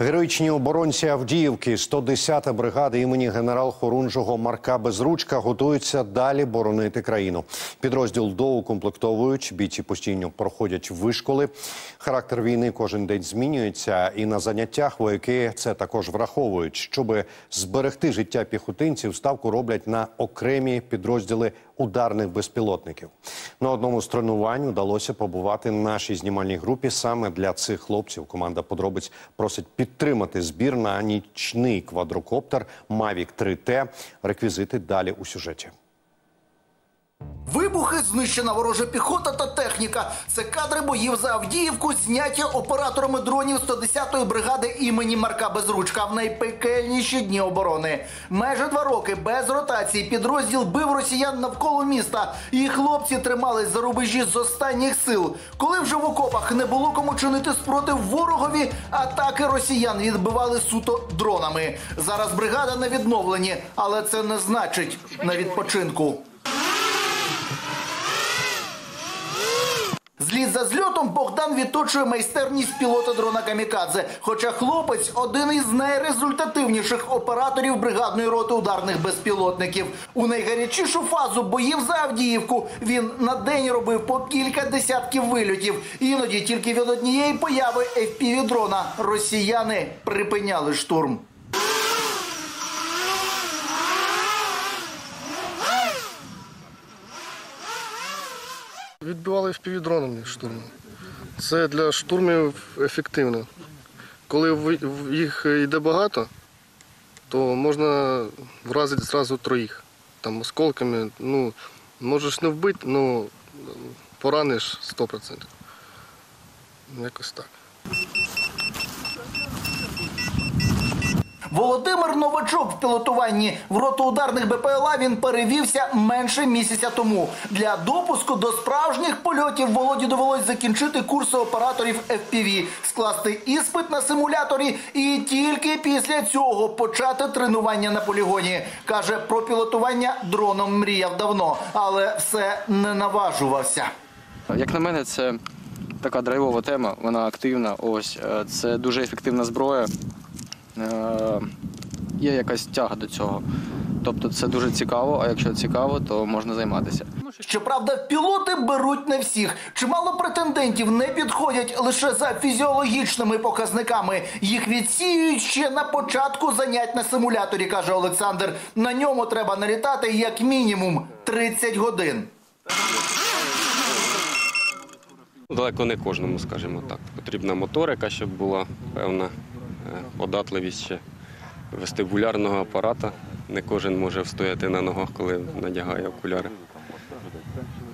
Героїчні оборонці Авдіївки, 110-та бригада імені генерал-хорунжого Марка Безручка готуються далі боронити країну. Підрозділ доукомплектовують, бійці постійно проходять вишколи. Характер війни кожен день змінюється, і на заняттях вояки це також враховують. Щоби зберегти життя піхотинців, ставку роблять на окремі підрозділи ударних безпілотників. На одному з тренувань вдалося побувати нашій знімальній групі саме для цих хлопців. Команда подробиць просить підтримати збір на нічний квадрокоптер Mavic 3T. Реквізити далі у сюжеті. Вибухи, знищена ворожа піхота та техніка. Це кадри боїв за Авдіївку, зняті операторами дронів 110-ї бригади імені Марка Безручка в найпекельніші дні оборони. Майже два роки без ротації підрозділ бив росіян навколо міста. І хлопці тримались за рубежі з останніх сил. Коли вже в окопах не було кому чинити спротив ворогові, атаки росіян відбивали суто дронами. Зараз бригада на відновленні, але це не значить на відпочинку. За зльотом Богдан відточує майстерність пілота дрона Камікадзе. Хоча хлопець один із найрезультативніших операторів бригадної роти ударних безпілотників. У найгарячішу фазу боїв за Авдіївку він на день робив по кілька десятків вильотів. Іноді тільки від однієї появи fpv дрона росіяни припиняли штурм. Відбивали впівдронами штурми. Це для штурмів ефективно. Коли їх йде багато, то можна вразити зразу троїх. Там осколками, ну, можеш не вбити, але пораниш 100%. Якось так. Володимир Новачок в пілотуванні в роту ударних БПЛА він перевівся менше місяця тому. Для допуску до справжніх польотів Володі довелось закінчити курси операторів FPV, скласти іспит на симуляторі і тільки після цього почати тренування на полігоні. Каже, про пілотування дроном мріяв давно, але все не наважувався. Як на мене, це така драйвова тема, вона активна. Ось е, це дуже ефективна зброя. Е, Є якась тяга до цього. Тобто це дуже цікаво, а якщо цікаво, то можна займатися. Щоправда, пілоти беруть не всіх. Чимало претендентів не підходять лише за фізіологічними показниками. Їх відсіюють ще на початку занять на симуляторі, каже Олександр. На ньому треба налітати як мінімум 30 годин. Далеко не кожному, скажімо так. Потрібна моторика, щоб була певна податливість ще вестибулярного апарата. Не кожен може встояти на ногах, коли надягає окуляри.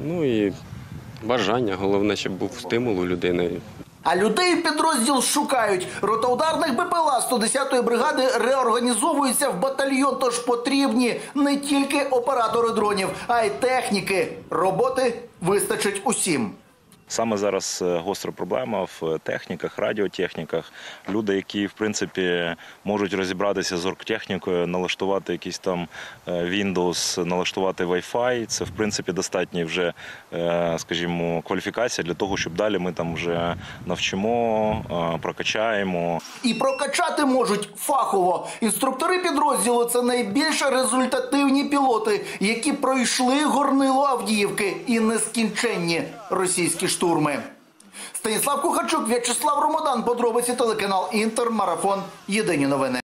Ну і бажання, головне, щоб був стимул у людини. А людей в підрозділ шукають. Рота ударних БПЛА 110-ї бригади реорганізовується в батальйон, тож потрібні не тільки оператори дронів, а й техніки. Роботи вистачить усім. Саме зараз е, гостра проблема в техніках, радіотехніках. Люди, які в принципі можуть розібратися з оргтехнікою, налаштувати якийсь там е, Windows, налаштувати Wi-Fi, це в принципі достатня вже, е, скажімо, кваліфікація для того, щоб далі ми там вже навчимо, прокачаємо. І прокачати можуть фахово. Інструктори підрозділу це найбільш результативні пілоти, які пройшли горнило Авдіївки і нескінченні російські штурми. Станіслав Кухарчук, В'ячеслав Ромадан, подробиці телеканал Інтер, Марафон. Єдині новини.